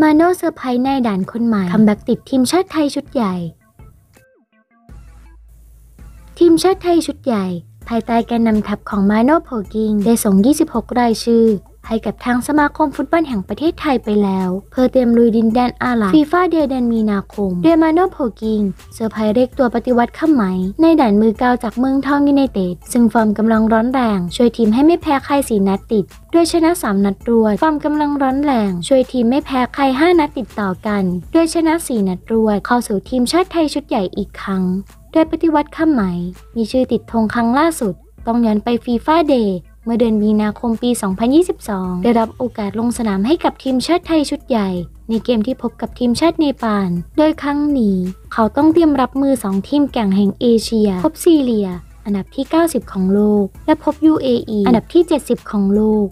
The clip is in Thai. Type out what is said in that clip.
มาโน่เซอร์ไพรส์นายด่านคนใหม่คัมแบ็กติดทีมชาติไทยชุดใหญ่ ทีมชาติไทยชุดใหญ่ ภายใต้การนำทัพของมาโน่โพลกิ้งได้ส่ง 26 รายชื่อ ให้กับทางสมาคมฟุตบอลแห่งประเทศไทยไปแล้ว เพื่อเตรียมลุยดินแดนอาหรับฟีฟ่าเดย์เดือนมีนาคมโดยมาโน่ โพลกิ้งเซอร์ไพรส์เรียกตัวปฏิวัติ คำไหม นายด่านมือกาวจากเมืองทองยูไนเต็ด ซึ่งฟอร์มกำลังร้อนแรง ช่วยทีมให้ไม่แพ้ใครสี่นัดติดด้วยชนะ 3 นัดรวด ฟอร์มกำลังร้อนแรง ช่วยทีมไม่แพ้ใคร 5 นัดติดต่อกันด้วยชนะ 4 นัดรวด เข้าสู่ทีมชาติไทยชุดใหญ่อีกครั้ง โดยปฏิวัติข้ามไหม มีชื่อติดธงครั้งล่าสุด ต้องย้อนไปฟีฟ่าเดย์ เมื่อเดือนมีนาคมปี 2022 ได้รับโอกาสลงสนามให้กับทีมชาติไทยชุดใหญ่ ในเกมที่พบกับทีมชาติเนปาล โดยครั้งนี้ เขาต้องเตรียมรับมือ 2 ทีมแกร่งแห่งเอเชีย พบซีเรีย อันดับที่ 90 ของโลก และพบ UAE อันดับที่ 70 ของโลก